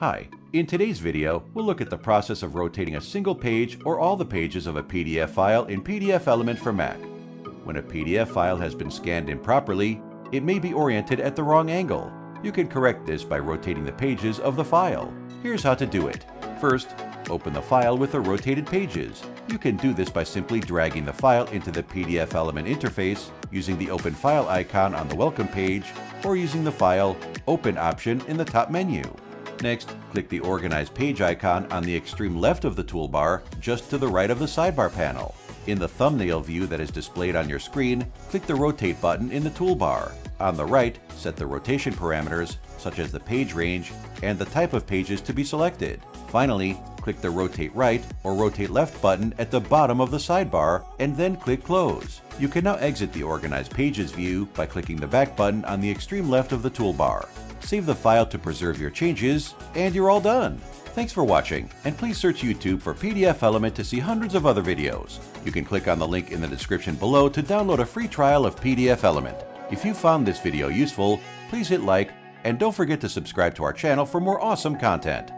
Hi, in today's video, we'll look at the process of rotating a single page or all the pages of a PDF file in PDF Element for Mac. When a PDF file has been scanned improperly, it may be oriented at the wrong angle. You can correct this by rotating the pages of the file. Here's how to do it. First, open the file with the rotated pages. You can do this by simply dragging the file into the PDF Element interface using the Open File icon on the Welcome page or using the File Open option in the top menu. Next, click the Organize Page icon on the extreme left of the toolbar, just to the right of the sidebar panel. In the thumbnail view that is displayed on your screen, click the Rotate button in the toolbar. On the right, set the rotation parameters, such as the page range and the type of pages to be selected. Finally, click the Rotate Right or Rotate Left button at the bottom of the sidebar and then click Close. You can now exit the Organize Pages view by clicking the back button on the extreme left of the toolbar. Save the file to preserve your changes, and you're all done. Thanks for watching, and please search YouTube for PDF Element to see hundreds of other videos. You can click on the link in the description below to download a free trial of PDF Element. If you found this video useful, please hit like, and don't forget to subscribe to our channel for more awesome content.